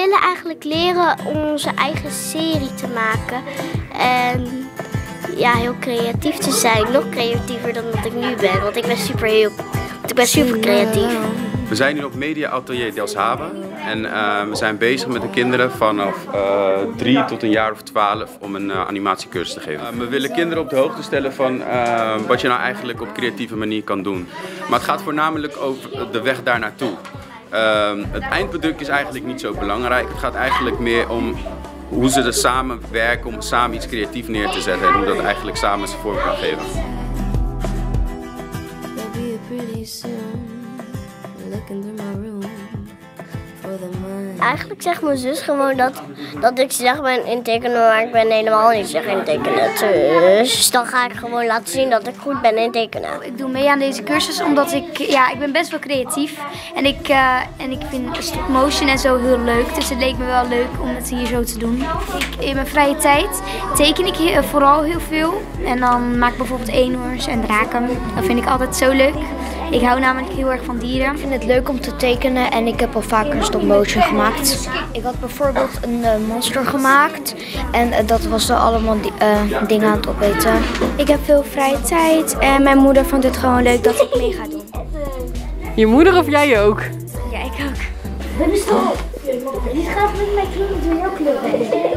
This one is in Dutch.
willen eigenlijk leren om onze eigen serie te maken. En ja, heel creatief te zijn. Nog creatiever dan dat ik nu ben. Want ik ben super, heel, ik ben super creatief. We zijn nu op Media Atelier Delfshaven en eh, we zijn bezig met de kinderen vanaf uh, drie tot een jaar of twaalf om een uh, animatiecursus te geven. we willen kinderen op de hoogte stellen van wat je nou eigenlijk op creatieve manier kan doen. Maar het gaat voornamelijk over de weg daar naartoe. Het eindproduct is eigenlijk niet zo belangrijk. Het gaat eigenlijk meer om hoe ze er samen werken om samen iets creatief neer te zetten en hoe dat eigenlijk samen zijn vorm kan geven. Eigenlijk zegt mijn zus gewoon dat, dat ik zeg ben in tekenen, maar ik ben helemaal niet zeg in tekenen. Dus dan ga ik gewoon laten zien dat ik goed ben in tekenen. Ik doe mee aan deze cursus omdat ik, ja, ik ben best wel creatief. En ik, uh, en ik vind stop motion en zo heel leuk. Dus het leek me wel leuk om het hier zo te doen. Ik, in mijn vrije tijd teken ik vooral heel veel. En dan maak ik bijvoorbeeld eenhoorns en draken. Dat vind ik altijd zo leuk. Ik hou namelijk heel erg van dieren. Ik vind het leuk om te tekenen en ik heb al vaker stop motion gemaakt. Ik had bijvoorbeeld een uh, monster gemaakt en uh, dat was er allemaal uh, dingen aan het opeten. Ik heb veel vrije tijd en mijn moeder vond het gewoon leuk dat ik mee ga doen. Je moeder of jij ook? Ja, ik ook. Ben is toch? Je gaat met mijn kleur door jouw kleur.